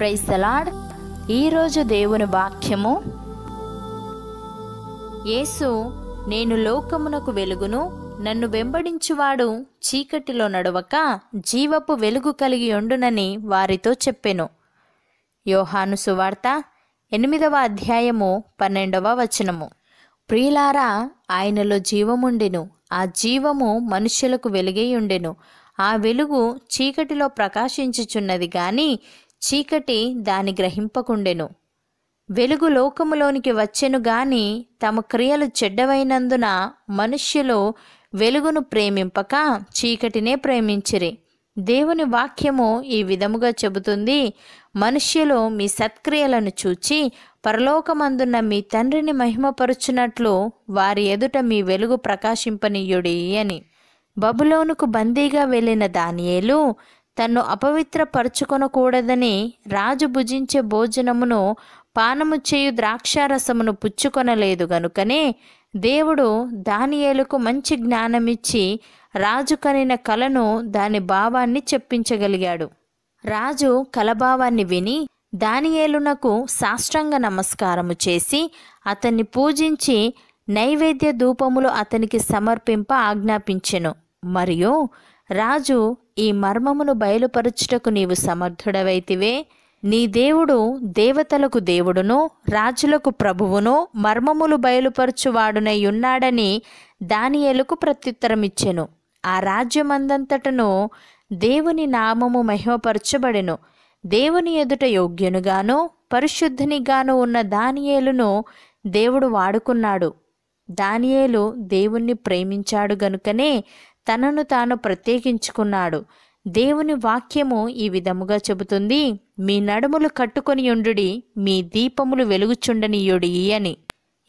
Praise the Lord ఈరోజు దేవుని వాక్యము. యేసు నేను లోకమునకు వెలుగును నన్ను వెంబడించువాడు చీకటిలో నడవక జీవపు వెలుగు కలిగి ఉండునని వారితో చెప్పెను. యోహాను సువార్త ఎనిమిదవ అధ్యాయము పన్నెండవ వచనము. ప్రియులారా ఆయనలో జీవముండెను ఆ జీవము మనుష్యులకు వెలుగై ఉండెను. ఆ వెలుగు చీకటిలో ప్రకాశించుచున్నది గాని చీకటి దాని గ్రహింపకుండెను. వెలుగు లోకములోనికి వచ్చెను గాని తమ క్రియలు చెడ్డవైనందున మనుష్యులు వెలుగును ప్రేమింపక చీకటినే ప్రేమించిరి. దేవుని వాక్యము ఈ విధముగా చెబుతుంది మనుష్యులు మీ సత్క్రియలను చూచి పరలోకమందున్న మీ తండ్రిని మహిమపరుచున్నట్లు వారి ఎదుట మీ వెలుగు ప్రకాశింపనీయుడి అని. బబులోనుకు బందీగా వెళ్ళిన దానియేలు తన్ను అపవిత్రపరచుకొనకూడదని రాజు భుజించే భోజనమును పానము చేయు ద్రాక్షారసమును పుచ్చుకొనలేదు. గనుకనే దేవుడు దానియేలుకు మంచి జ్ఞానమిచ్చి రాజు కనిన కలను దాని భావాన్ని చెప్పించగలిగాడు. రాజు కలభావాన్ని విని దానియేలునకు సాష్టాంగ నమస్కారము చేసి అతన్ని పూజించి నైవేద్య ధూపములు అతనికి సమర్పింప ఆజ్ఞాపించెను. మరియు రాజు ఈ మర్మమును బయలుపరచుటకు నీవు సమర్థుడవైతివే. నీ దేవుడు దేవతలకు దేవుడును రాజులకు ప్రభువును మర్మములు బయలుపరచువాడునై ఉన్నాడని దానియేలుకు ప్రత్యుత్తరమిచ్చెను. ఆ రాజ్యమందంతటను దేవుని నామము మహిమపరచబడెను. దేవుని ఎదుట యోగ్యునుగాను పరిశుద్ధునిగాను ఉన్న దానియేలును దేవుడు వాడుకున్నాడు. దానియేలు దేవుణ్ణి ప్రేమించాడు గనుకనే తనను తాను ప్రత్యేకించుకున్నాడు. దేవుని వాక్యము ఈ విధముగా చెబుతుంది మీ నడుములు కట్టుకొని ఉండుడి మీ దీపములు వెలుగుచుండనీయుడి అని.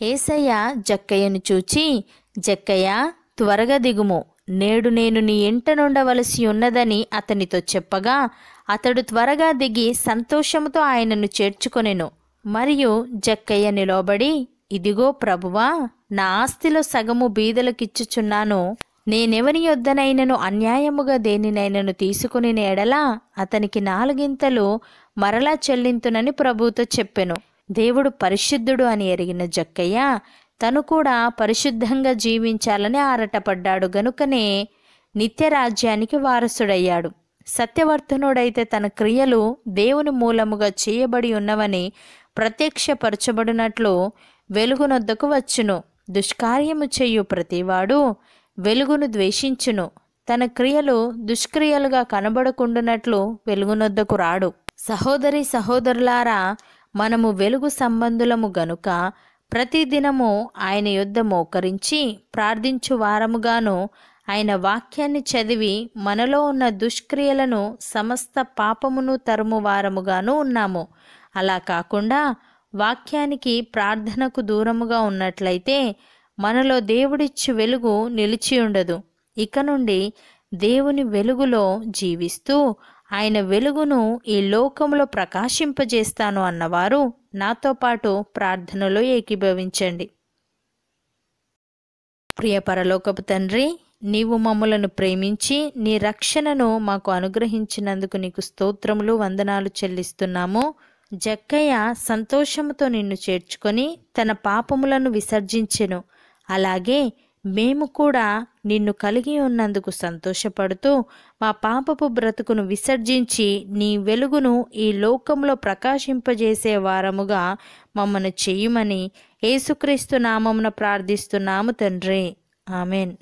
ఏసయ్య జక్కయ్యను చూచి జక్కయ్య త్వరగా దిగుము. నేడు నేను నీ ఇంట నుండవలసి ఉన్నదని అతనితో చెప్పగా అతడు త్వరగా దిగి సంతోషముతో ఆయనను చేర్చుకొనెను. మరియు జక్కయ్య నిలబడి ఇదిగో ప్రభువా నా ఆస్తిలో సగము బీదలకిచ్చుచున్నాను. నేనెవని యొద్దనైనను అన్యాయముగా దేనినైనను తీసుకుని ఎడలా అతనికి నాలుగింతలు మరలా చెల్లింతునని ప్రభుతో చెప్పెను. దేవుడు పరిశుద్ధుడు అని ఎరిగిన జక్కయ్య తను కూడా పరిశుద్ధంగా జీవించాలని ఆరటపడ్డాడు. గనుకనే నిత్యరాజ్యానికి వారసుడయ్యాడు. సత్యవర్తనుడైతే తన క్రియలు దేవుని మూలముగా చేయబడి ఉన్నవని ప్రత్యక్షపరచబడినట్లు వెలుగునొద్దకు వచ్చును. దుష్కార్యము చేయు ప్రతివాడు వెలుగును ద్వేషించును. తన క్రియలు దుష్క్రియలుగా కనబడకుండునట్లు వెలుగునొద్దకు రాడు. సహోదరి సహోదరులారా మనము వెలుగు సంబంధులము గనుక ప్రతిదినము ఆయన యుద్ధ మోకరించి ప్రార్థించు వారముగాను ఆయన వాక్యాన్ని చదివి మనలో ఉన్న దుష్క్రియలను సమస్త పాపమును తరుము వారముగాను ఉన్నాము. అలా కాకుండా వాక్యానికి ప్రార్థనకు దూరముగా ఉన్నట్లయితే మనలో దేవుడిచ్చు వెలుగు నిలిచి ఉండదు. ఇక నుండి దేవుని వెలుగులో జీవిస్తూ ఆయన వెలుగును ఈ లోకంలో ప్రకాశింపజేస్తాను అన్నవారు నాతో పాటు ప్రార్థనలో ఏకీభవించండి. ప్రియ పరలోకపు తండ్రి నీవు మమ్మలను ప్రేమించి నీ రక్షణను మాకు అనుగ్రహించినందుకు నీకు స్తోత్రములు వందనాలు చెల్లిస్తున్నాము. జక్కయ్య సంతోషముతో నిన్ను చేర్చుకొని తన పాపములను విసర్జించెను. అలాగే మేము కూడా నిన్ను కలిగి ఉన్నందుకు సంతోషపడుతూ మా పాపపు బ్రతుకును విసర్జించి నీ వెలుగును ఈ లోకంలో ప్రకాశింపజేసే వారముగా మమ్మను చేయమని యేసుక్రీస్తు నామమున ప్రార్థిస్తున్నాము తండ్రి. ఆమెన్.